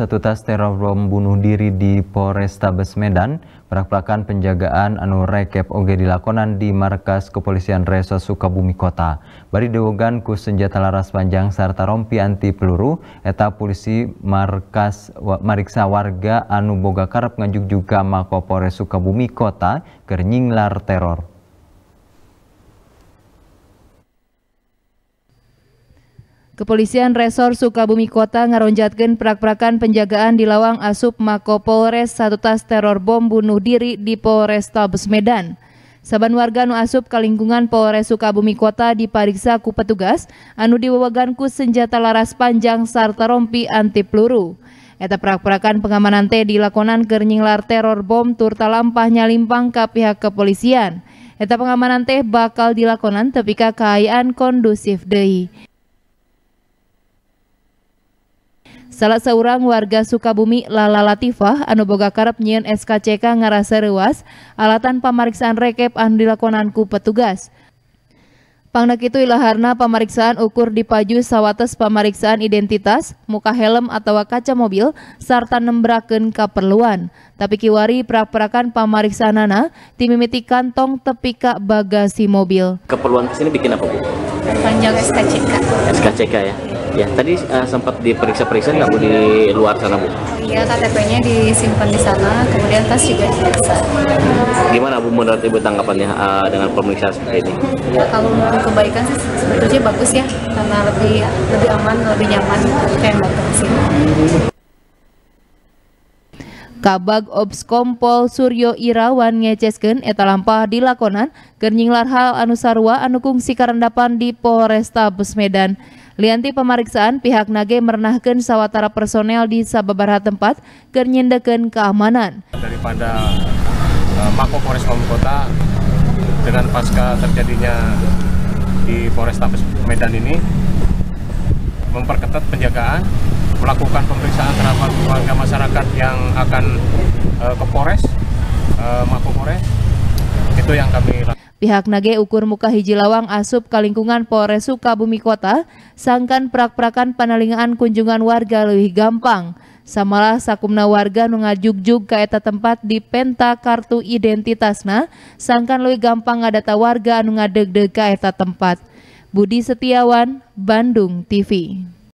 Satu tas teror bom bunuh diri di Polrestabes Medan, perak-perakan penjagaan anu rekep oge dilakonan di markas kepolisian Reso Sukabumi Kota. Bari dewogan ku senjata laras panjang serta rompi anti peluru, eta polisi markas mariksa warga anu boga karep ngajuk juga mako Polres Sukabumi Kota kernyinglar teror. Kepolisian Resor Sukabumi Kota ngaronjatkan perak-perakan penjagaan di lawang asup Mako Polres satu tas teror bom bunuh diri di Polres Tabes Medan. Saban warga nu asup ke lingkungan Polres Sukabumi Kota dipariksa ku petugas anu diwawagan ku senjata laras panjang sarta rompi anti peluru. Eta perak-perakan pengamanan teh dilakonan kernyinglar teror bom turta lampahnya limpang ke pihak kepolisian. Eta pengamanan teh bakal dilakonan tapi kekayaan kondusif deui. Salah seorang warga Sukabumi Lala Latifah anu boga karep nyieun SKCK ngarasa rewas alatan pameriksaan rekep anu dilakonan ku petugas. Pangdak itu ilaharna pemeriksaan ukur di paju sawates pemeriksaan identitas, muka helm atau kaca mobil, serta nembraken keperluan. Tapi kiwari prak-prakan pemeriksaan nana, timimiti kantong tepi ka bagasi mobil. Keperluan ke sini bikin apa Bu? Panjang SKCK. SKCK ya? Ya, tadi uh, sempat diperiksa-periksa nggak Bu di luar sana Bu? Iya, KTP-nya disimpan di sana, kemudian tas juga diperiksa. Gimana Bu menurut Ibu tanggapannya uh, dengan pemeriksaan seperti ini? Ya, kalau untuk kebaikan sih sebetulnya bagus ya, karena lebih lebih aman, lebih nyaman kayak datang ke sini. Kabag Ops Kompol Suryo Irawan ngeceskeun eta lampah dilakonan keur nyinglar hal anu sarua anu kungsi karendapan di Polrestabes Medan. Lianti pemeriksaan pihak nage merenahkan sawatara personel di sababaraha tempat keur keamanan. Daripada uh, Mako Polres Kota dengan pasca terjadinya di Polrestabes Medan ini memperketat penjagaan, melakukan pemeriksaan terhadap warga masyarakat yang akan uh, ke Polres, uh, Mako Polres. Itu yang kami lakukan. Pihak nage ukur muka hiji lawang asup ke lingkungan Polres Sukabumi Kota, sangkan prak-prakan panalingaan kunjungan warga lebih gampang. Samalah sakumna warga nu ngajugjug ka eta tempat di penta kartu identitasna, sangkan lebih gampang ngadata warga anu ngadeg-deg ka eta tempat. Budi Setiawan, Bandung TV.